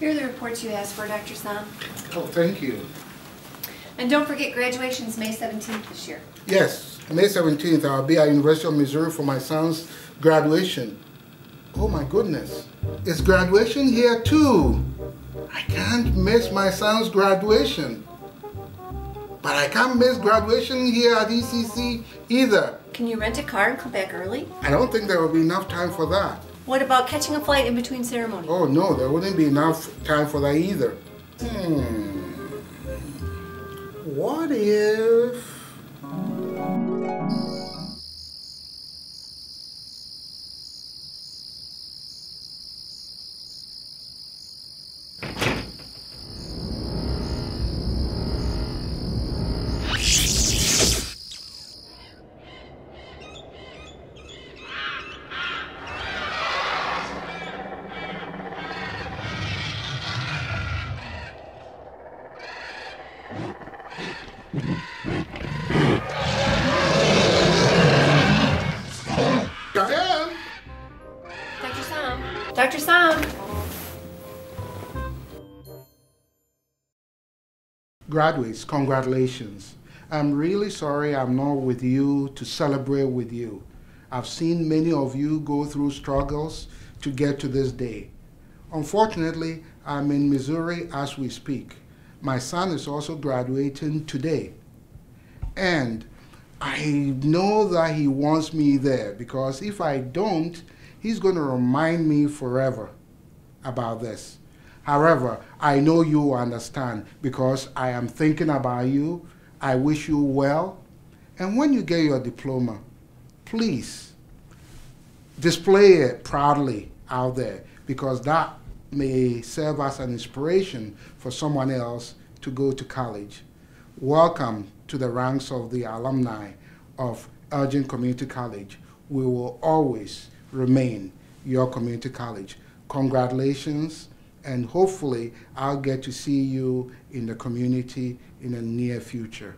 Here are the reports you asked for, Dr. Sam. Oh, thank you. And don't forget graduation's May 17th this year. Yes, May 17th, I'll be at University of Missouri for my son's graduation. Oh my goodness, it's graduation here too. I can't miss my son's graduation. But I can't miss graduation here at ECC either. Can you rent a car and come back early? I don't think there will be enough time for that. What about catching a flight in between ceremonies? Oh no, there wouldn't be enough time for that either. Hmm. What if... Dr. Sam. Graduates, congratulations. I'm really sorry I'm not with you to celebrate with you. I've seen many of you go through struggles to get to this day. Unfortunately, I'm in Missouri as we speak. My son is also graduating today. And I know that he wants me there because if I don't, he's going to remind me forever about this. However, I know you understand because I am thinking about you. I wish you well. And when you get your diploma, please display it proudly out there because that may serve as an inspiration for someone else to go to college. Welcome to the ranks of the alumni of Elgin Community College. We will always remain your community college. Congratulations, and hopefully I'll get to see you in the community in the near future.